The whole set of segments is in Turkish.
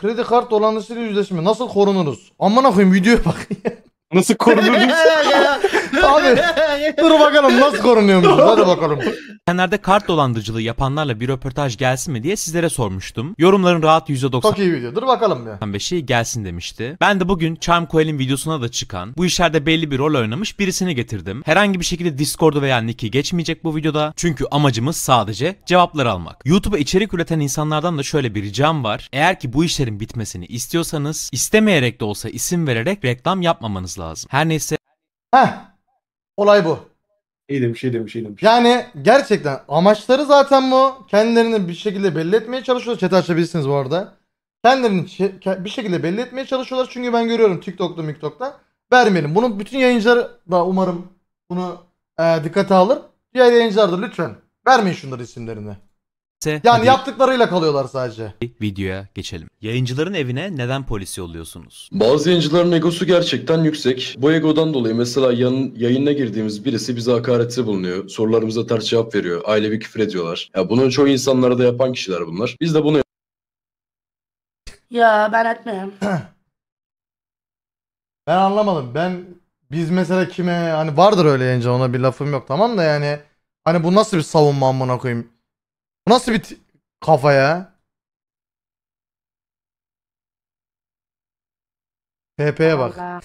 kredi kart dolandırıcısıyla yüzleşme. Nasıl korunuruz? Amına koyayım videoya bak. Nasıl korunuruz? Abi dur bakalım nasıl korunuyormuşuz. Hadi bakalım. Geçenlerde kart dolandırıcılığı yapanlarla bir röportaj gelsin mi diye sizlere sormuştum. Yorumların rahat Çok iyi video. Dur bakalım ya. 95'i gelsin demişti. Ben de bugün Charm Coel'in videosuna da çıkan, bu işlerde belli bir rol oynamış birisini getirdim. Herhangi bir şekilde Discord'u veya Nick'i geçmeyecek bu videoda. Çünkü amacımız sadece cevapları almak. YouTube'a içerik üreten insanlardan da şöyle bir ricam var. Eğer ki bu işlerin bitmesini istiyorsanız, istemeyerek de olsa isim vererek reklam yapmamanız lazım. Her neyse Heh. Olay bu. iyi demiş, iyi demiş, iyi demiş. Yani gerçekten amaçları zaten bu. Kendilerini bir şekilde belli etmeye çalışıyorlar. Chat açabilirsiniz bu arada. Kendilerini şe- bir şekilde belli etmeye çalışıyorlar. Çünkü ben görüyorum TikTok'ta, TikTok'ta. Vermeyelim. Bunu bütün yayıncılar da umarım bunu e, dikkate alır. Diğer yayıncılar da lütfen vermeyin şunları isimlerini. Yani hadi yaptıklarıyla kalıyorlar sadece. videoya geçelim. Yayıncıların evine neden polis yolluyorsunuz? Bazı yayıncıların egosu gerçekten yüksek. Bu egodan dolayı mesela yan, yayına girdiğimiz birisi bize hakarette bulunuyor. Sorularımıza ters cevap veriyor. Ailevi küfür ediyorlar. Ya bunu çoğu insanlara da yapan kişiler bunlar. Biz de bunu Ya ben etmiyorum. Ben anlamadım. Ben biz mesela kime hani vardır öyle yayıncı ona bir lafım yok tamam da yani hani bu nasıl bir savunma amına koyayım? Nasıl bir kafa ya? TP'ye bak. Allah.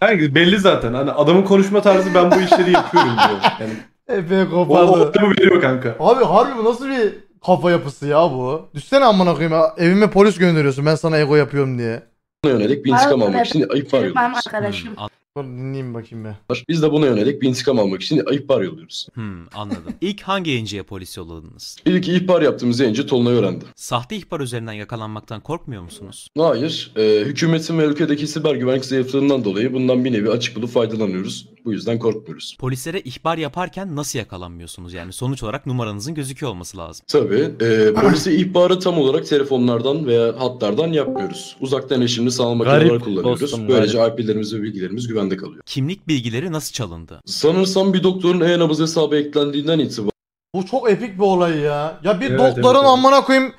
Yani belli zaten. Hani adamın konuşma tarzı ben bu işleri yapıyorum diyor. Yani TP'ye o, o kopardı. adamı veriyor kanka. Abi harbi bu nasıl bir kafa yapısı ya bu? Düşsene amına koyayım ya, evime polis gönderiyorsun ben sana ego yapıyorum diye. yönelik bir intikam Abi, almak için ihbar Çocuk benim arkadaşım. Dur dinleyeyim bakayım bir. Biz de buna yönelik bir intikam almak için ihbar yolluyoruz. Hmm, anladım. İlk hangi yayıncıya polis yolladınız? İlk ihbar yaptığımız yayıncı Tolunay öğrendi. Sahte ihbar üzerinden yakalanmaktan korkmuyor musunuz? Hayır, e, hükümetin ve ülkedeki siber güvenlik zayıflığından dolayı bundan bir nevi açık bulup faydalanıyoruz. Bu yüzden korkmuyoruz. Polislere ihbar yaparken nasıl yakalanmıyorsunuz? Yani sonuç olarak numaranızın gözüküyor olması lazım. Tabii. E, polise ihbarı tam olarak telefonlardan veya hatlardan yapmıyoruz. Uzaktan erişimli sanal makineler Garip kullanıyoruz. dostum, Böylece IP'lerimiz ve bilgilerimiz güvende kalıyor. Kimlik bilgileri nasıl çalındı? Sanırsam bir doktorun e-nabız hesabı eklendiğinden itibaren Bu çok epik bir olay ya. Ya bir Evet, doktorun evet, evet. amına koyayım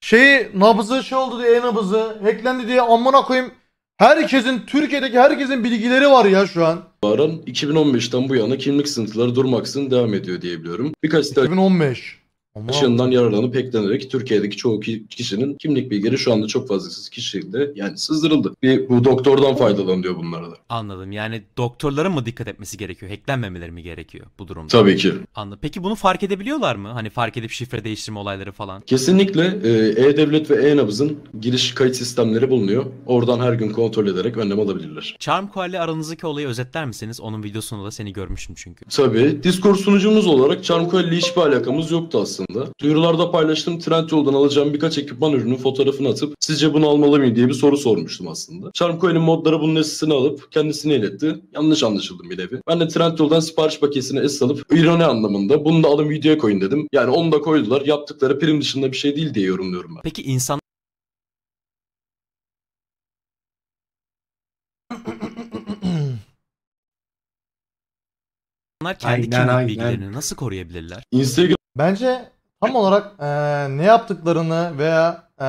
şeyi nabzı şey oldu diye nabzı hacklendi diye amına koyayım herkesin Türkiye'deki herkesin bilgileri var ya şu an. 2015'ten bu yana kimlik sıntıları durmaksızın devam ediyor diyebiliyorum. Birkaç site 2015. Ama Yaşından yararlanıp eklenerek Türkiye'deki çoğu ki- kişinin kimlik bilgileri şu anda çok fazlasız kişiyle yani sızdırıldı. Bir, bu doktordan faydalanıyor bunlara da. Anladım. Yani doktorların mı dikkat etmesi gerekiyor? Hacklenmemeleri mi gerekiyor bu durumda? Tabii ki. Anladım. Peki bunu fark edebiliyorlar mı? Hani fark edip şifre değiştirme olayları falan. Kesinlikle e, E-Devlet ve E-Nabız'ın giriş kayıt sistemleri bulunuyor. Oradan her gün kontrol ederek önlem alabilirler. Charm ile aranızdaki olayı özetler misiniz? Onun videosunda da seni görmüştüm çünkü. Tabii Discord sunucumuz olarak Charmcoil ile hiçbir alakamız yoktu aslında. Duyurularda paylaştığım Trendyol'dan alacağım birkaç ekipman ürünün fotoğrafını atıp sizce bunu almalı mıyım diye bir soru sormuştum aslında. Charmcoil'in modları bunun esisini alıp kendisine iletti. Yanlış anlaşıldım bir nevi. Ben de Trendyol'dan sipariş paketini es alıp ironi anlamında bunu da alın videoya koyun dedim. Yani onu da koydular. Yaptıkları prim dışında bir şey değil diye yorumluyorum ben. Peki insan İnsanlar kendi Aynen, kimlik aynen. bilgilerini nasıl koruyabilirler? Instagram Bence tam olarak eee, ne yaptıklarını veya eee,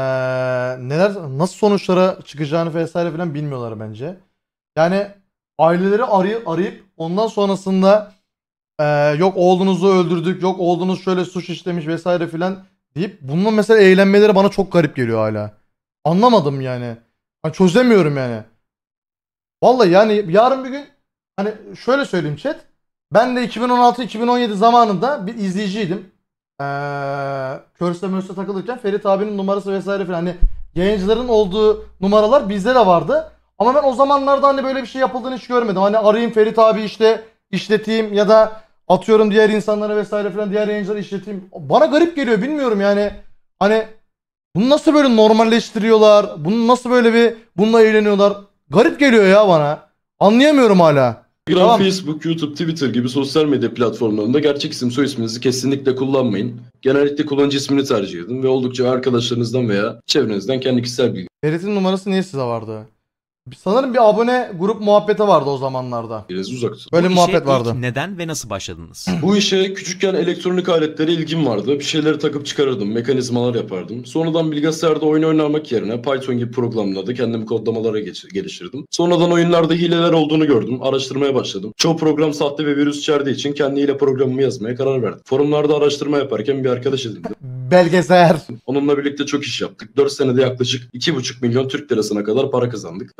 neler nasıl sonuçlara çıkacağını vesaire filan bilmiyorlar bence. Yani aileleri arayıp arayıp ondan sonrasında eee, yok oğlunuzu öldürdük, yok oğlunuz şöyle suç işlemiş vesaire filan deyip bunun mesela eğlenmeleri bana çok garip geliyor hala. Anlamadım yani. Hani çözemiyorum yani. Vallahi yani yarın bir gün hani şöyle söyleyeyim chat. Ben de 2016-2017 zamanında bir izleyiciydim. Ee, Körse Mörse takılırken Ferit abinin numarası vesaire filan hani yayıncıların olduğu numaralar bizde de vardı. Ama ben o zamanlarda hani böyle bir şey yapıldığını hiç görmedim. Hani arayayım Ferit abi işte işleteyim ya da atıyorum diğer insanlara vesaire filan diğer yayıncıları işleteyim. Bana garip geliyor bilmiyorum yani. Hani bunu nasıl böyle normalleştiriyorlar? Bunu nasıl böyle bir bununla eğleniyorlar? Garip geliyor ya bana. Anlayamıyorum hala. Tamam. Facebook, YouTube, Twitter gibi sosyal medya platformlarında gerçek isim soy isminizi kesinlikle kullanmayın. Genellikle kullanıcı ismini tercih edin ve oldukça arkadaşlarınızdan veya çevrenizden kendi kişisel bilgi Ferit'in numarası niye size vardı? Sanırım bir abone grup muhabbeti vardı o zamanlarda. Biraz uzak tut. Böyle bir muhabbet vardı. neden ve nasıl başladınız? Bu işe küçükken elektronik aletlere ilgim vardı. Bir şeyleri takıp çıkarırdım, mekanizmalar yapardım. Sonradan bilgisayarda oyun oynamak yerine Python gibi programlarda kendimi kodlamalara geç- geliştirdim. Sonradan oyunlarda hileler olduğunu gördüm. Araştırmaya başladım. Çoğu program sahte ve virüs içerdiği için kendi hile programımı yazmaya karar verdim. Forumlarda araştırma yaparken bir arkadaş edindim. Belgesel. Onunla birlikte çok iş yaptık. 4 senede yaklaşık 2,5 milyon Türk lirasına kadar para kazandık.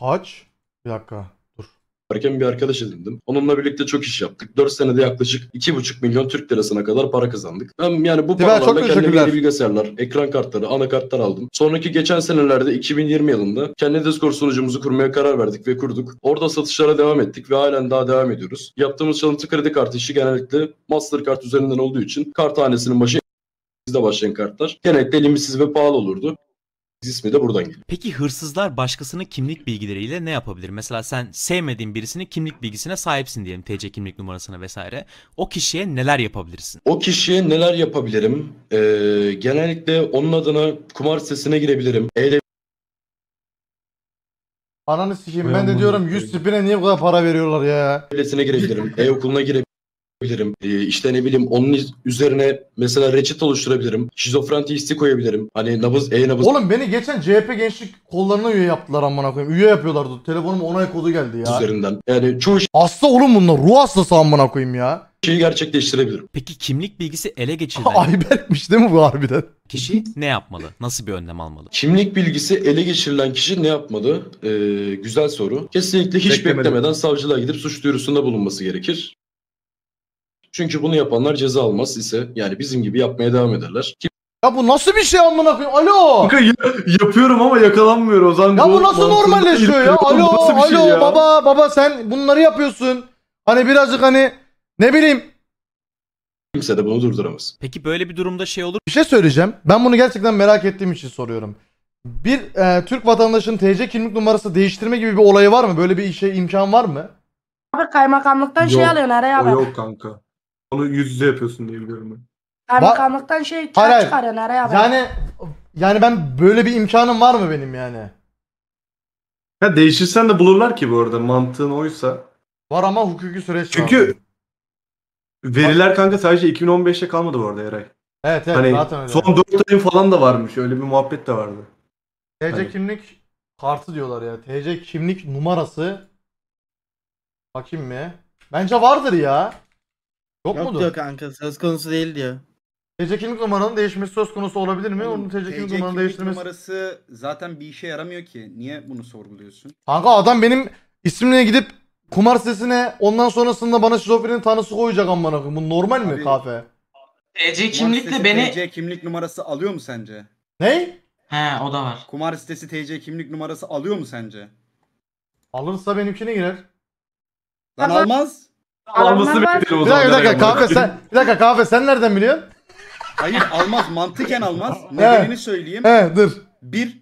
Kaç? Bir dakika. Dur. yaparken bir arkadaş edindim. Onunla birlikte çok iş yaptık. 4 senede yaklaşık 2,5 milyon Türk lirasına kadar para kazandık. Ben yani bu Sibel, çok paralarla kendime teşekkürler. yeni bilgisayarlar, ekran kartları, anakartlar aldım. Sonraki geçen senelerde 2020 yılında kendi Discord sunucumuzu kurmaya karar verdik ve kurduk. Orada satışlara devam ettik ve halen daha devam ediyoruz. Yaptığımız çalıntı kredi kartı işi genellikle Mastercard üzerinden olduğu için kart tanesinin başı bizde başlayan kartlar genellikle limitsiz ve pahalı olurdu. İsmi de buradan geliyor. Peki hırsızlar başkasının kimlik bilgileriyle ne yapabilir? Mesela sen sevmediğin birisinin kimlik bilgisine sahipsin diyelim TC kimlik numarasına vesaire. O kişiye neler yapabilirsin? O kişiye neler yapabilirim? Ee, genellikle onun adına kumar sitesine girebilirim. E Ananı sikeyim ben de diyorum koyayım. 100 tipine niye bu kadar para veriyorlar ya? devletine girebilirim. E-okuluna girebilirim. Ee, işte ne bileyim onun üzerine mesela reçet oluşturabilirim. Şizofren testi koyabilirim. Hani nabız, e-nabız Oğlum beni geçen CHP gençlik kollarına üye yaptılar amına koyayım. Üye yapıyorlardı. Telefonuma onay kodu geldi ya. üzerinden. Yani çoğu Hasta oğlum bunlar. Ruh hastası amına koyayım ya. şeyi gerçekleştirebilirim. Peki kimlik bilgisi ele geçirilen Ayberk'miş değil mi bu harbiden? kişi ne yapmalı? Nasıl bir önlem almalı? Kimlik bilgisi ele geçirilen kişi ne yapmalı? Ee, güzel soru. Kesinlikle hiç beklemeden savcılığa gidip suç duyurusunda bulunması gerekir. Çünkü bunu yapanlar ceza almaz ise yani bizim gibi yapmaya devam ederler. Ya bu nasıl bir şey amına koyayım? Alo. Kanka ya- yapıyorum ama yakalanmıyor o zaman. Ya bu nasıl normalleşiyor ya? Alo, Nasıl bir şey alo ya? baba, baba sen bunları yapıyorsun. Hani birazcık hani ne bileyim Kimse de bunu durduramaz. Peki böyle bir durumda şey olur bir şey söyleyeceğim. Ben bunu gerçekten merak ettiğim için soruyorum. Bir e, Türk vatandaşının TC kimlik numarası değiştirme gibi bir olayı var mı? Böyle bir işe imkan var mı? Abi kaymakamlıktan şey Yok, alıyorsun araya O bak. yok kanka. Onu yüz yüze yapıyorsun diye biliyorum ben. Kaymakamlıktan şey Hayır, hayır. çıkarıyorsun araya bak. Yani yani ben böyle bir imkanım var mı benim yani? Ha değişirsen de bulurlar ki bu arada mantığın oysa. Var ama hukuki süreç Çünkü lazım. veriler kanka sadece 2015'te kalmadı bu arada Eray. Evet evet hani zaten öyle. son 4 ayın falan da varmış. Öyle bir muhabbet de vardı. TC Hani- kimlik kartı diyorlar ya. TC kimlik numarası. Bakayım mı? Bence vardır ya. Yok, Yok mudur? diyor kanka söz konusu değil diyor. TC kimlik numaranın değişmesi söz konusu olabilir mi? Onun TC kimlik numaranın değiştirmesi. numarası zaten bir işe yaramıyor ki. Niye bunu sorguluyorsun? Kanka adam benim ismimle gidip kumar sitesine ondan sonrasında bana şizofrenin tanısı koyacak amına koyayım. Bu normal mi Abi- kafe? TC kimlikle beni... TC kimlik numarası alıyor mu sence? Ne? He o da var. Kumar sitesi TC kimlik numarası alıyor mu sence? Alırsa benimkine girer. Lan almaz. Var. beklerim o Bir zaman. dakika bir dakika Eray, kahve sen bir dakika kahve sen nereden biliyorsun? Hayır almaz. Mantıken almaz. Nedenini söyleyeyim. He dur. Bir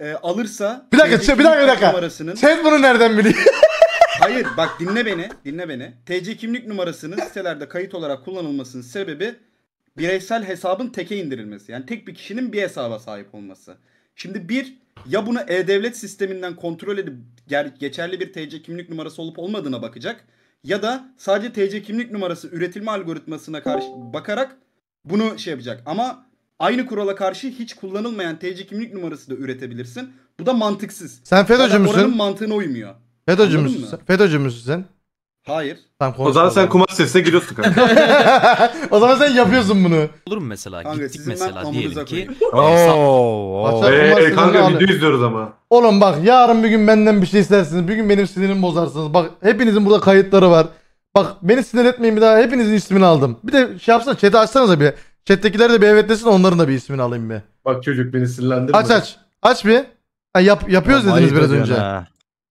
e, alırsa Bir dakika, TC bir dakika, bir kimlik dakika. numarasının Sen bunu nereden biliyorsun? Hayır bak dinle beni. Dinle beni. TC kimlik numarasının sitelerde kayıt olarak kullanılmasının sebebi bireysel hesabın teke indirilmesi. Yani tek bir kişinin bir hesaba sahip olması. Şimdi bir ya bunu e-devlet sisteminden kontrol edip ger- geçerli bir TC kimlik numarası olup olmadığına bakacak. Ya da sadece TC kimlik numarası üretilme algoritmasına karşı bakarak bunu şey yapacak. Ama aynı kurala karşı hiç kullanılmayan TC kimlik numarası da üretebilirsin. Bu da mantıksız. Sen FETÖ'cü Zaten Oranın müsün? mantığına uymuyor. FETÖ'cü müsün? FETÖ'cü müsün sen? Hayır. Tamam O zaman sen kumar sitesine giriyorsun kanka. o zaman sen yapıyorsun bunu. olur mu mesela? Kanka, Gittik sizin ben mesela diyelim ki Oo. Başak kumar Eee sitesine kanka al- video izliyoruz ama. Oğlum bak yarın bir gün benden bir şey istersiniz. Bir gün benim sinirimi bozarsınız. Bak hepinizin burada kayıtları var. Bak beni sinir etmeyin bir daha hepinizin ismini aldım. Bir de şey yapsana chat'i açsanıza bir. Chat'tekiler de bir evet desin onların da bir ismini alayım bir. Bak çocuk beni sinirlendirme. Aç aç. Aç bir. Ha, yap, yapıyoruz dediniz biraz önce.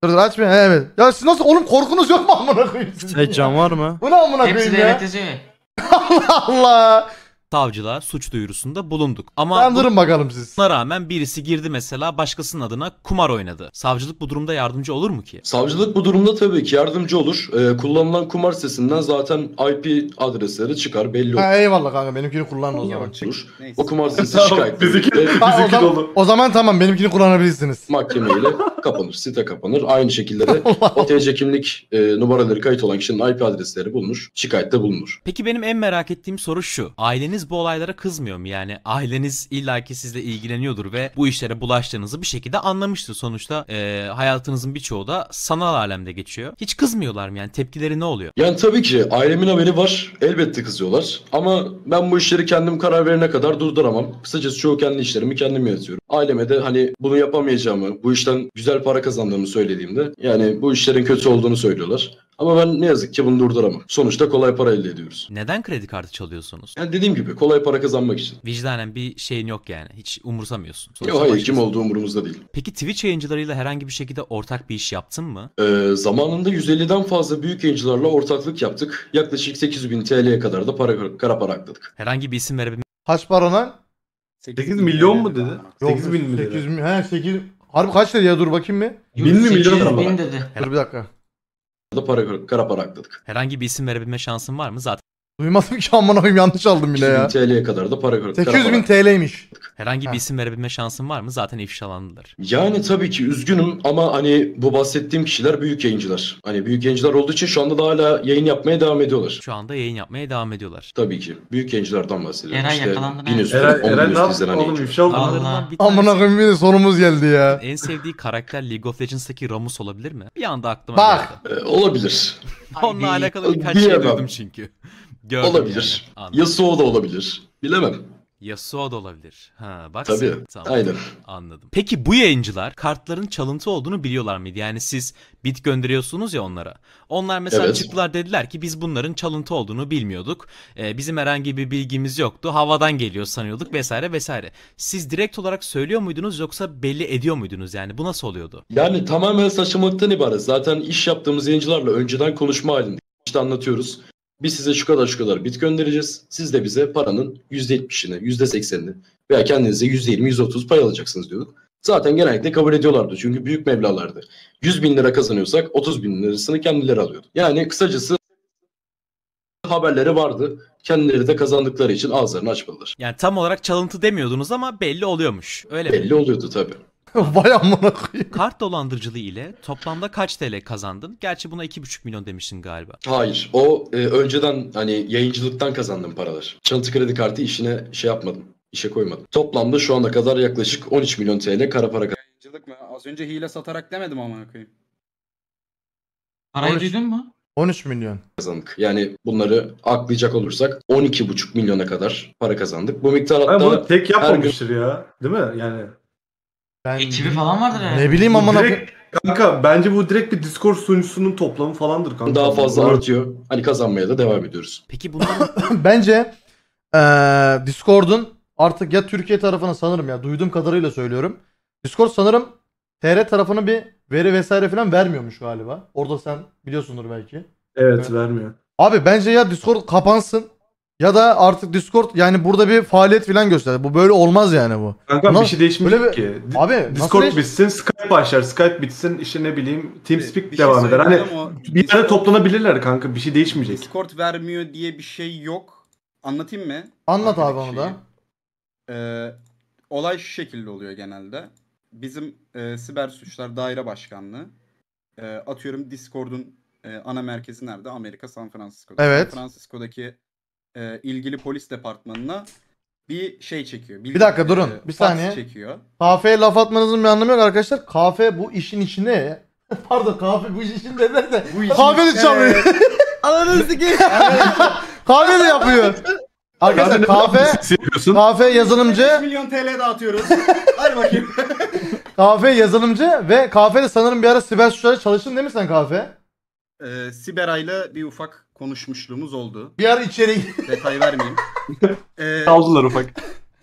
Dur dur aç bir. He, evet. Ya siz nasıl oğlum korkunuz yok mu amına koyayım sizin? Seç can var mı? Bu ne amına Hepsi koyayım de ya? yazıyor. Allah Allah. Savcılığa suç duyurusunda bulunduk. Ama Tamam durun bakalım siz. buna rağmen birisi girdi mesela başkasının adına kumar oynadı. Savcılık bu durumda yardımcı olur mu ki? Savcılık bu durumda tabii ki yardımcı olur. Ee, kullanılan kumar sitesinden zaten IP adresleri çıkar belli Ha, eyvallah kanka benimkini kullanın o zaman. olur. Neyse. O kumar sitesi şikayet bizimki, Ha, o, bizimki zaman, dolu. o zaman tamam benimkini kullanabilirsiniz. mahkemeyle kapanır, site kapanır. Aynı şekilde de o TC kimlik e, numaraları kayıt olan kişinin IP adresleri bulunur, şikayette bulunur. Peki benim en merak ettiğim soru şu. Aileniz bu olaylara kızmıyor mu? Yani aileniz illaki sizle ilgileniyordur ve bu işlere bulaştığınızı bir şekilde anlamıştır. Sonuçta e, hayatınızın birçoğu da sanal alemde geçiyor. Hiç kızmıyorlar mı yani? Tepkileri ne oluyor? Yani tabii ki ailemin haberi var. Elbette kızıyorlar. Ama ben bu işleri kendim karar verene kadar durduramam. Kısacası çoğu kendi işlerimi kendim yönetiyorum. Aileme de hani bunu yapamayacağımı, bu işten güzel para kazandığımı söylediğimde yani bu işlerin kötü olduğunu söylüyorlar. Ama ben ne yazık ki bunu durduramam. Sonuçta kolay para elde ediyoruz. Neden kredi kartı çalıyorsunuz? Yani dediğim gibi kolay para kazanmak için. Vicdanen bir şeyin yok yani. Hiç umursamıyorsun. Sonuçta Yok hayır kim olduğu umurumuzda değil. Peki Twitch yayıncılarıyla herhangi bir şekilde ortak bir iş yaptın mı? Ee, zamanında 150'den fazla büyük yayıncılarla ortaklık yaptık. Yaklaşık 8000 TL'ye kadar da para, kara para akladık. Herhangi bir isim verebilmek Kaç para lan? 8 milyon mu dedi? Yok, 8 bin mi dedi? 8 mi? He 8. Harbi kaç dedi ya dur bakayım bir. Bin mi, milyon 800 lira mı? bin dedi. Dur bir dakika. Da para, kara para akladık. herhangi bir isim verebilme şansın var mı? Zaten Duymadım ki amına koyayım yanlış aldım bile 200 bin ya. TL'ye kadar da para, kara 800 bin. TL'ymiş. herhangi Ha. bir isim verebilme şansın var mı? Zaten ifşalandılar. Yani tabii ki üzgünüm ama hani bu bahsettiğim kişiler büyük yayıncılar. Hani büyük yayıncılar olduğu için şu anda da hala yayın yapmaya devam ediyorlar. Şu anda yayın yapmaya devam ediyorlar. Tabii ki. Büyük yayıncılardan bahsediyorum. Eray işte yakalandı bin ne? üstü, Eren, Eren ne üstü yaptı izlenen oğlum yayıncı. ifşa oldu mu? Aralarından bir Amına tanesi koyayım bir de sonumuz geldi ya. en sevdiği karakter League of Legends'taki Ramus olabilir mi? Bir anda aklıma Bak. geldi. Ee, olabilir. Onunla alakalı birkaç şey Diyemem. duydum çünkü. Gördüm Olabilir. yani. Yasuo da olabilir. Bilemem. Yasuo da olabilir. Ha bak Tabii. sen. Tamam. Aynen. Anladım. Peki bu yayıncılar kartların çalıntı olduğunu biliyorlar mıydı? Yani siz bit gönderiyorsunuz ya onlara. Onlar mesela Evet. çıktılar dediler ki biz bunların çalıntı olduğunu bilmiyorduk. Ee, bizim herhangi bir bilgimiz yoktu. Havadan geliyor sanıyorduk vesaire vesaire. Siz direkt olarak söylüyor muydunuz yoksa belli ediyor muydunuz yani? Bu nasıl oluyordu? Yani tamamen saçmalıktan ibaret. Zaten iş yaptığımız yayıncılarla önceden konuşma halinde. İşte anlatıyoruz. Biz size şu kadar şu kadar bit göndereceğiz. Siz de bize paranın %70'ini, %80'ini veya kendinize %20, %30 pay alacaksınız diyorduk. Zaten genellikle kabul ediyorlardı. Çünkü büyük meblağlardı. 100 bin lira kazanıyorsak 30 bin lirasını kendileri alıyordu. Yani kısacası haberleri vardı. Kendileri de kazandıkları için ağızlarını açmadılar. Yani tam olarak çalıntı demiyordunuz ama belli oluyormuş. Öyle mi? Belli oluyordu tabii. Vay amına koyayım. Kart dolandırıcılığı ile toplamda kaç TL kazandın? Gerçi buna 2,5 milyon demiştin galiba. Hayır. O e, önceden hani yayıncılıktan kazandığım paralar. Çalıntı kredi kartı işine şey yapmadım. işe koymadım. Toplamda şu ana kadar yaklaşık 13 milyon TL kara para Yayıncılık mı? Az önce hile satarak demedim ama koyayım. Parayı Konuş. duydun mu? 13 milyon. kazandık. Yani bunları aklayacak olursak 12,5 milyona kadar para kazandık. Bu miktar hatta bunu tek yapmamıştır ya. Değil mi? Yani Ben Ekibi falan vardır herhalde. ne bileyim amına direkt, kanka bence bu direkt bir Discord sunucusunun toplamı falandır kanka. daha fazla artıyor. Hani kazanmaya da devam ediyoruz. Peki bunların Bence eee Discord'un artık ya Türkiye tarafına sanırım ya duyduğum kadarıyla söylüyorum. Discord sanırım TR tarafına bir veri vesaire falan vermiyormuş galiba. Orada sen biliyorsundur belki. Evet vermiyor. Abi bence ya Discord kapansın ya da artık Discord yani burada bir faaliyet falan göster. Bu böyle olmaz yani bu. Kanka Ulan bir şey değişmeyecek böyle bir- ki. Abi nasıl Discord değiş- bitsin, Skype başlar. Skype bitsin, işte ne bileyim TeamSpeak Bir şey devam eder. Hani bir yere toplanabilirler kanka. Bir şey değişmeyecek. Discord vermiyor diye bir şey yok. Anlatayım mı? Anlat abi onu da. Ee, olay şu şekilde oluyor genelde. Bizim e, siber suçlar daire başkanlığı e, atıyorum Discord'un e, ana merkezi nerede? Amerika San Francisco'da. Evet. San Francisco'daki e, ilgili polis departmanına bir şey çekiyor. Bir dakika, durun. Bir fax saniye. çekiyor. Kafeye laf atmanızın bir anlamı yok arkadaşlar. Kafe bu işin içinde ya. Pardon kahve bu işin içinde derse Bu işin kahve de içinde- çalıyor. Ananı sikeyim. kahve de yapıyor. Arkadaşlar kahve yapıyorsun. kahve 5 yazılımcı milyon TL dağıtıyoruz. Hadi bakayım. kahve yazılımcı ve kahvede sanırım bir ara siber suçlarda çalıştın değil mi sen kahve? Ee, Siberay'la bir ufak konuşmuşluğumuz oldu. Bir ara içeri Detay vermeyeyim. Ee, Kaldılar ufak.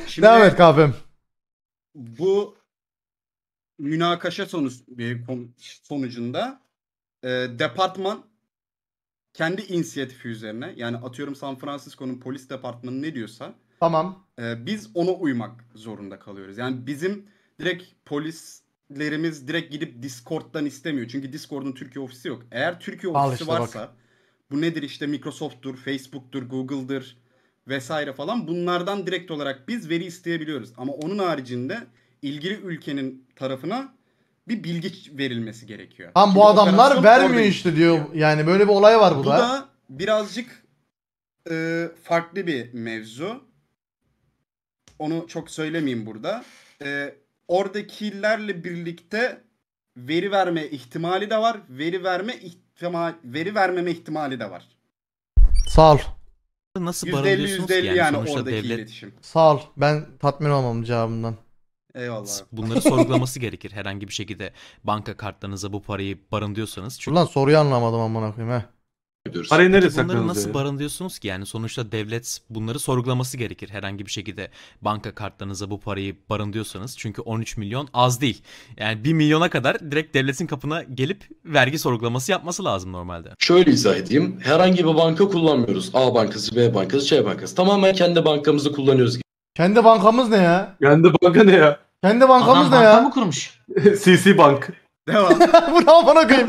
şimdi devam et kahvem. bu münakaşa sonuç bir kon- sonucunda e, departman kendi inisiyatifi üzerine yani atıyorum San Francisco'nun polis departmanı ne diyorsa Tamam. e, biz ona uymak zorunda kalıyoruz. Yani bizim direkt polislerimiz direkt gidip Discord'dan istemiyor. Çünkü Discord'un Türkiye ofisi yok. Eğer Türkiye Al ofisi işte bak. varsa bu nedir işte Microsoft'tur, Facebook'tur, Google'dır vesaire falan bunlardan direkt olarak biz veri isteyebiliyoruz. Ama onun haricinde ilgili ülkenin tarafına bir bilgi verilmesi gerekiyor. Tam bu adamlar vermiyor işte gidiyor. diyor. Yani böyle bir olay var bu, Bu da. da birazcık e, farklı bir mevzu. Onu çok söylemeyeyim burada. E, oradakilerle birlikte veri verme ihtimali de var. Veri verme ihtimal veri vermeme ihtimali de var. Sağ ol. Nasıl %50 barındırıyorsunuz ki %50 yani, yani, sonuçta oradaki devlet iletişim. Sağ ol. Ben tatmin olmam cevabından. Eyvallah. bunları sorgulaması gerekir. Herhangi bir şekilde banka kartlarınıza bu parayı barındırıyorsanız. Çünkü Ulan soruyu anlamadım amına koyayım he. Ediyoruz. Parayı nereye bunları nasıl ya? barındırıyorsunuz ki? Yani sonuçta devlet bunları sorgulaması gerekir. Herhangi bir şekilde banka kartlarınıza bu parayı barındırıyorsanız. Çünkü 13 milyon az değil. Yani 1 milyona kadar direkt devletin kapına gelip vergi sorgulaması yapması lazım normalde. Şöyle izah edeyim. Herhangi bir banka kullanmıyoruz. A bankası, B bankası, C bankası. Tamamen kendi bankamızı kullanıyoruz. Kendi bankamız ne ya? Kendi banka ne ya? Kendi bankamız Adam ne banka ya? mı kurmuş? CC Bank. Devam. bu ne amına koyayım?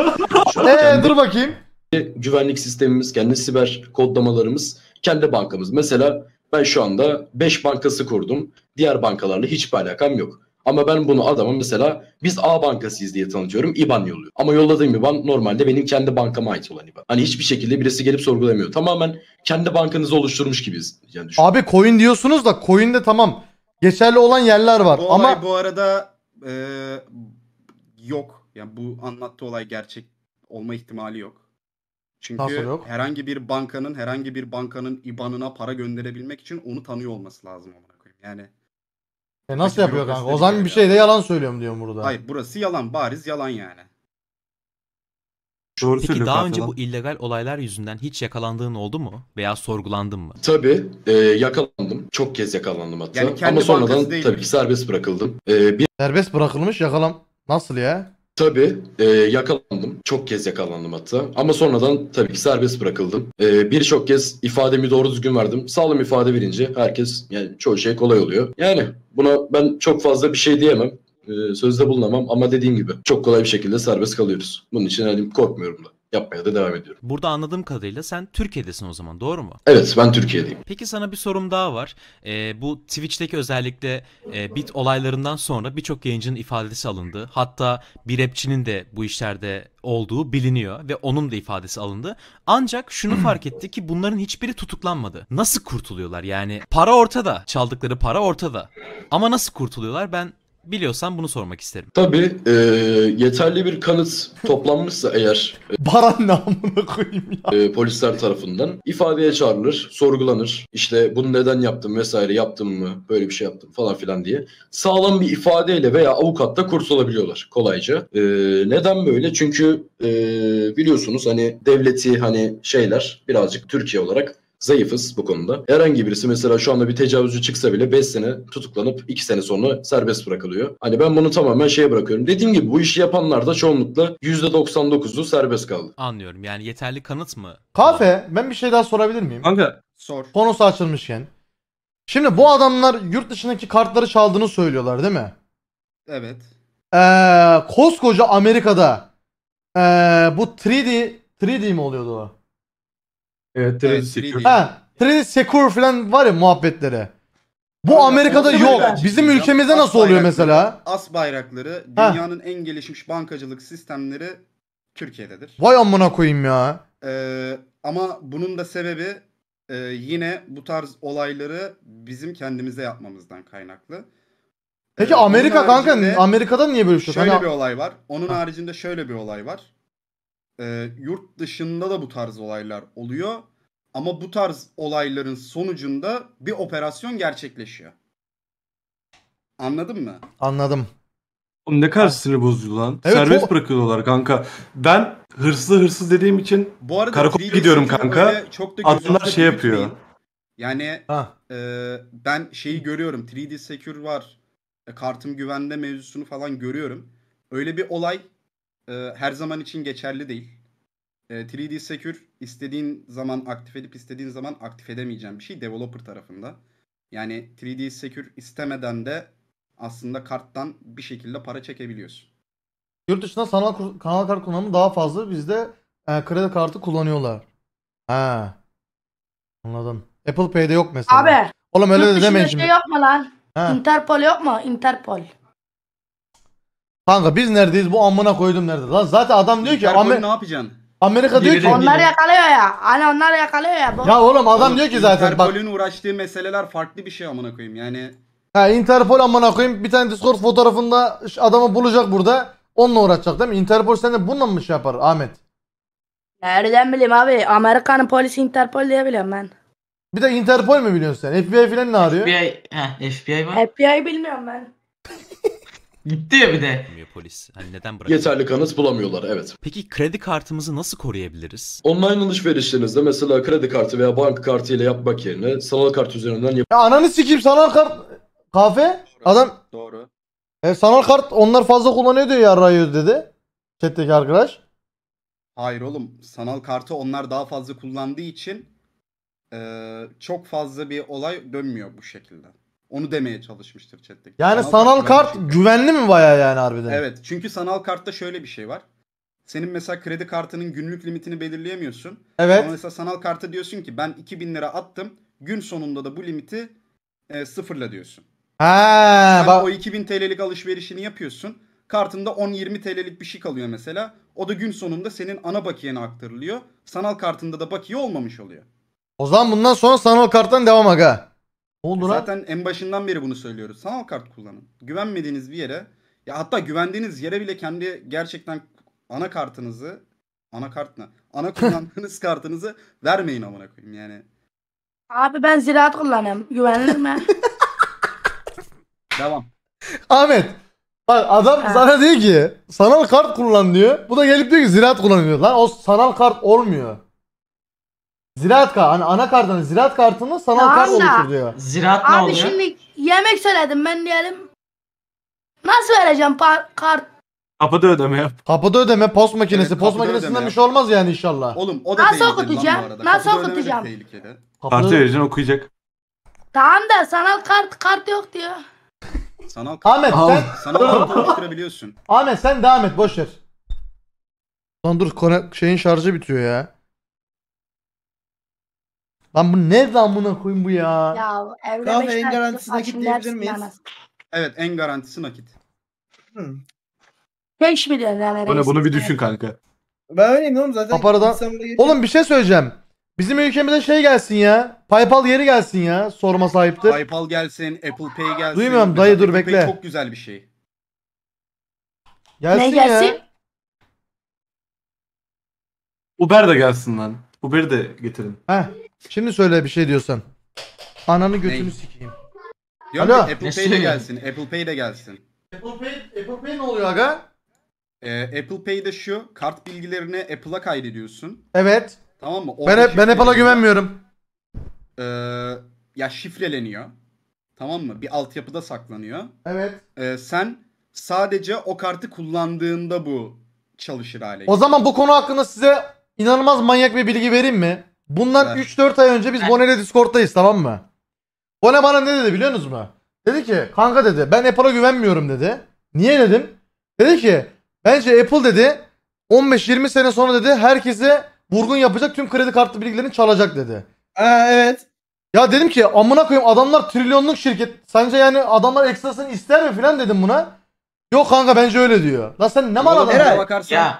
Eee dur bakayım. Güvenlik sistemimiz, kendi siber kodlamalarımız, kendi bankamız. Mesela ben şu anda 5 bankası kurdum. Diğer bankalarla hiçbir alakam yok. Ama ben bunu adama mesela biz A bankasıyız diye tanıtıyorum. IBAN yolluyor. Ama yolladığım IBAN normalde benim kendi bankama ait olan IBAN. Hani hiçbir şekilde birisi gelip sorgulamıyor. Tamamen kendi bankanızı oluşturmuş gibiyiz. Yani düşün. Abi coin diyorsunuz da coin'de tamam. Geçerli olan yerler var Bu ama olay bu arada e, yok. Yani bu anlattığı olay gerçek olma ihtimali yok. Çünkü Nasıl yok? herhangi bir bankanın herhangi bir bankanın IBAN'ına para gönderebilmek için onu tanıyor olması lazım amına koyayım. Yani E nasıl Peki, yapıyor kanka? O de zaman bir bir kere şeyde yalan söylüyorum diyorum burada. hayır burası yalan bariz yalan yani. Doğru Peki söylüyor daha kanka önce lan. bu illegal olaylar yüzünden hiç yakalandığın oldu mu? Veya sorgulandın mı? Tabii e, yakalandım. Çok kez yakalandım hatta. Yani kendi Ama sonradan bankası değil tabii ki serbest bırakıldım. E, bir Serbest bırakılmış yakalam. Nasıl ya? Tabii e, yakalandım. Çok kez yakalandım hatta. Ama sonradan tabii ki serbest bırakıldım. E, Birçok kez ifademi doğru düzgün verdim. Sağlam ifade verince herkes yani çoğu şey kolay oluyor. Yani buna ben çok fazla bir şey diyemem. E, sözde bulunamam ama dediğim gibi çok kolay bir şekilde serbest kalıyoruz. Bunun için hani korkmuyorum da. Yapmaya da devam ediyorum. Burada anladığım kadarıyla sen Türkiye'desin o zaman doğru mu? Evet ben Türkiye'deyim. Peki sana bir sorum daha var. Ee, bu Twitch'teki özellikle e, bit olaylarından sonra birçok yayıncının ifadesi alındı. Hatta bir rapçinin de bu işlerde olduğu biliniyor ve onun da ifadesi alındı. Ancak şunu fark etti ki bunların hiçbiri tutuklanmadı. Nasıl kurtuluyorlar? Yani para ortada, çaldıkları para ortada. Ama nasıl kurtuluyorlar? Ben biliyorsam bunu sormak isterim. Tabii e, yeterli bir kanıt toplanmışsa eğer Baran ne amına koyayım ya. e, polisler tarafından ifadeye çağrılır, sorgulanır. İşte bunu neden yaptım vesaire yaptım mı, böyle bir şey yaptım falan filan diye. Sağlam bir ifadeyle veya avukatla kurtulabiliyorlar kolayca. E, neden böyle? Çünkü e, biliyorsunuz hani devleti hani şeyler birazcık Türkiye olarak zayıfız bu konuda. Herhangi birisi mesela şu anda bir tecavüzcü çıksa bile 5 sene tutuklanıp 2 sene sonra serbest bırakılıyor. Hani ben bunu tamamen şeye bırakıyorum. Dediğim gibi bu işi yapanlar da çoğunlukla %99'u serbest kaldı. Anlıyorum. Yani yeterli kanıt mı? Kafe ben bir şey daha sorabilir miyim? Kanka Sor. Konusu açılmışken. Şimdi bu adamlar yurt dışındaki kartları çaldığını söylüyorlar değil mi? Evet. Ee, koskoca Amerika'da ee, bu 3D 3D mi oluyordu o? Evet, Evet, evet 3D. Ha 3D Secure falan var ya muhabbetleri. Bu Öyle, Amerika'da onu yok. Bizim ülkemizde As nasıl oluyor mesela? As bayrakları Ha. dünyanın en gelişmiş bankacılık sistemleri Türkiye'dedir. Vay amına koyayım ya. Ee, ama bunun da sebebi e, yine bu tarz olayları bizim kendimize yapmamızdan kaynaklı. Peki Ee, onun Amerika kanka haricinde Amerika'da niye böyle bir şey? Şöyle Hani- bir olay var. Onun Ha. haricinde şöyle bir olay var. Ee, yurt dışında da bu tarz olaylar oluyor. Ama bu tarz olayların sonucunda bir operasyon gerçekleşiyor. Anladın mı? Anladım. Oğlum ne kadar sinir bozucu lan. Evet, Serbest çok- bırakıyorlar kanka. Ben hırslı hırsız dediğim için Bu arada Karakola 3D gidiyorum kanka. çok da Adamlar şey yapıyor. büyütmeyin. Yani Ha. e, ben şeyi görüyorum. 3D Secure var. E, kartım güvende mevzusunu falan görüyorum. Öyle bir olay e, her zaman için geçerli değil. E, 3D Secure istediğin zaman aktif edip istediğin zaman aktif edemeyeceğin bir şey developer tarafında. Yani 3D Secure istemeden de aslında karttan bir şekilde para çekebiliyorsun. Yurt dışında sanal kanal kart kullanımı daha fazla. Bizde e, kredi kartı kullanıyorlar. Ha. Anladım. Apple Pay'de yok mesela. Abi. Oğlum öyle yurt de demeyin şey şimdi. yok mu lan? Ha. Interpol yok mu? Interpol. Kanka biz neredeyiz bu amına koydum nerede? Lan zaten adam diyor ki Amer- ne yapacaksın? Amerika diyor ki Onlar yakalıyor ya. Hani onlar yakalıyor ya. Bu... ya oğlum adam diyor ki zaten bak Interpol'ün uğraştığı meseleler farklı bir şey amına koyayım. Yani ha, Interpol amına koyayım bir tane Discord fotoğrafında adamı bulacak burada onunla uğraşacak değil mi? Interpol sen de bununla mı şey yapar Ahmet? Nereden bileyim abi? Amerikan polisi Interpol diye biliyorum ben. Bir de Interpol mi biliyorsun sen? FBI falan ne arıyor? FBI, heh, FBI var. FBI bilmiyorum ben. Gitti ya bir de. Bilmiyor polis. Hani neden bırakıyor? Yeterli kanıt bulamıyorlar evet. Peki kredi kartımızı nasıl koruyabiliriz? Online alışverişlerinizde mesela kredi kartı veya banka kartı ile yapmak yerine sanal kart üzerinden Ya ananı sikeyim sanal kart kahve adam doğru. e, sanal kart onlar fazla kullanıyor diyor yarrayıyor dedi. Chat'teki arkadaş. Hayır oğlum sanal kartı onlar daha fazla kullandığı için eee, çok fazla bir olay dönmüyor bu şekilde. Onu demeye çalışmıştır chat'teki. Yani sanal güvenli kart şey. güvenli mi baya yani harbiden? Evet çünkü sanal kartta şöyle bir şey var. Senin mesela kredi kartının günlük limitini belirleyemiyorsun. Ama Evet. mesela sanal karta diyorsun ki ben 2000 lira attım. Gün sonunda da bu limiti e, sıfırla diyorsun. Ha Sen bak o 2000 TL'lik alışverişini yapıyorsun. Kartında 10-20 TL'lik bir şey kalıyor mesela. O da gün sonunda senin ana bakiyene aktarılıyor. Sanal kartında da bakiye olmamış oluyor. o zaman bundan sonra sanal karttan devam aga. Lan? Zaten en başından beri bunu söylüyoruz. Sanal kart kullanın. Güvenmediğiniz bir yere ya hatta güvendiğiniz yere bile kendi gerçekten ana kartınızı ana kart ne? Ana kullandığınız kartınızı vermeyin amına koyayım yani. Abi ben ziraat kullanıyorum. Güvenilir mi? Devam. Ahmet. Bak adam Ha. sana diyor ki sanal kart kullan diyor. Bu da gelip diyor ki ziraat kullanıyor. Lan o sanal kart olmuyor. Ziraat kart. Hani ana kartını ziraat kartını sanal Tamam kart da- oluştur diyor. Ziraat ne abi oluyor? şimdi yemek söyledim ben diyelim. Nasıl vereceğim pa- kart? Kapıda ödeme yap. Kapıda ödeme post makinesi. Evet, post kapıda makinesinden ödeme bir şey olmaz yani inşallah. Oğlum o da Nasıl tehlikeli lan okutacağım? arada. Nasıl Kapıda ödeme de okutacağım? tehlikeli. Kapıda- Kartı vereceksin okuyacak. Tamam da sanal kart kart yok diyor. Sanal kart. Ahmet Al. sen Sanal kart oluşturabiliyorsun. Ahmet sen devam et boş ver. Lan dur kone- şeyin şarjı bitiyor ya. Lan bu ne amına koyayım bu ya? Ya evde Kahve beş en tane garantisi var, nakit şimdi diyebilir hepsini miyiz? yemez. Evet en garantisi nakit. Tek milyon yani. Bunu, reis. bunu bir düşün kanka. Ben öyleyim oğlum zaten. Paparadan- İstanbul'a. Oğlum bir şey söyleyeceğim. Bizim ülkemize şey gelsin ya. PayPal yeri gelsin ya. Sorma sahiptir. PayPal gelsin, Apple Pay gelsin. Duymuyorum, dayı dur, Apple Pay bekle. çok güzel bir şey. Gelsin, Ne gelsin? ya. Uber de gelsin lan. Uber'i de getirin. Heh. Şimdi söyle bir şey diyorsan. Ananı götünü Ney? sikeyim. Diyorum Alo. ki Apple Pay de gelsin, Apple Pay de gelsin. Apple Pay, Apple Pay ne oluyor aga? Ee, Apple Pay'de şu, kart bilgilerini Apple'a kaydediyorsun. Evet. Tamam mı? Ben Orada hep ben Apple'a şifreleniyor. güvenmiyorum. Ee, ya şifreleniyor. Tamam mı? Bir altyapıda saklanıyor. Evet. Ee, sen sadece o kartı kullandığında bu çalışır hale O zaman bu konu hakkında size inanılmaz manyak bir bilgi vereyim mi? Bundan Ver. 3-4 ay önce biz Bone'yle Discord'dayız tamam mı? Bone bana ne dedi biliyor musunuz mu? Dedi ki kanka dedi ben Apple'a güvenmiyorum dedi. Niye dedim? Dedi ki bence Apple dedi 15-20 sene sonra dedi herkese vurgun yapacak tüm kredi kartı bilgilerini çalacak dedi. Aa, evet. Ya dedim ki amına koyayım adamlar trilyonluk şirket. Sence yani adamlar ekstrasını ister mi filan dedim buna. Yok kanka bence öyle diyor. Lan sen ne mal Oğlum, adam? Eray, Ona bakarsan, Ya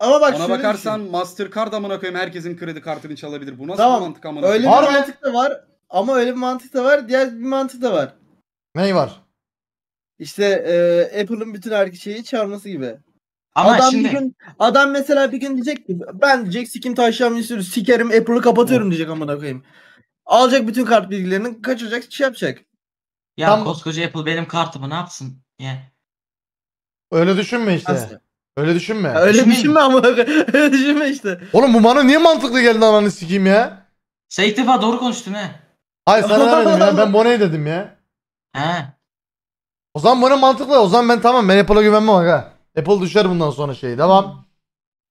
Ama bak ona şöyle bakarsan düşün. Mastercard amına koyayım herkesin kredi kartını çalabilir. Bu nasıl Tamam, bir mantık amına Öyle koyayım? bir Var mı? mantık da var. Ama öyle bir mantık da var. Diğer bir mantık da var. Ney var? İşte e, Apple'ın bütün her şeyi çalması gibi. ama adam şimdi bir gün adam mesela bir gün diyecek ki ben diyecek sikim taşıyam sürü sikerim Apple'ı kapatıyorum diyecek amına koyayım. Alacak bütün kart bilgilerini kaçıracak şey yapacak. ya Tam- koskoca Apple benim kartımı ne yapsın? Yani Öyle düşünme işte. Nasıl? Öyle düşünme. Ya Öyle düşünme amına koyayım. Öyle düşünme işte. Oğlum bu bana niye mantıklı geldi ananı sikeyim ya? sen ilk defa doğru konuştun he. Hayır sana demedim ya ben Bone'yi dedim ya. He. O zaman Bone mantıklı o zaman ben tamam ben Apple'a güvenmem aga. Apple düşer bundan sonra şey devam.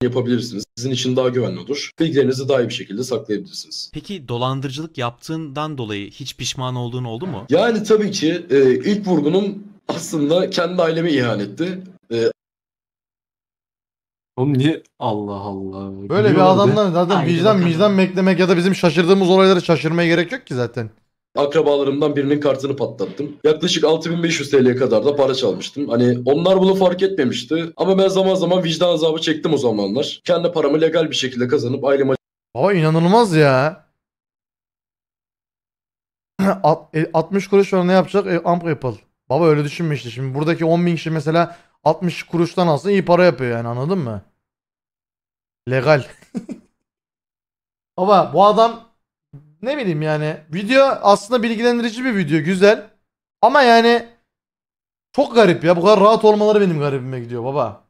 yapabilirsiniz. Sizin için daha güvenli olur. Bilgilerinizi daha iyi bir şekilde saklayabilirsiniz. Peki dolandırıcılık yaptığından dolayı hiç pişman olduğun oldu mu? Yani tabii ki e, ilk vurgunum aslında kendi aileme ihanetti. E, Oğlum niye? Allah Allah. Böyle bir adamdan zaten Haydi vicdan bakalım. vicdan beklemek ya da bizim şaşırdığımız olayları şaşırmaya gerek yok ki zaten. akrabalarımdan birinin kartını patlattım. Yaklaşık 6500 TL'ye kadar da para çalmıştım. Hani onlar bunu fark etmemişti. Ama ben zaman zaman vicdan azabı çektim o zamanlar. Kendi paramı legal bir şekilde kazanıp aileme Baba inanılmaz ya. At- e, 60 kuruş sonra ne yapacak? E, amp Apple. Baba öyle düşünme işte. Şimdi buradaki 10 bin kişi mesela 60 kuruştan alsın iyi para yapıyor yani anladın mı? Legal. Baba bu adam ne bileyim yani video aslında bilgilendirici bir video güzel. Ama yani çok garip ya bu kadar rahat olmaları benim garibime gidiyor baba.